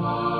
Oh.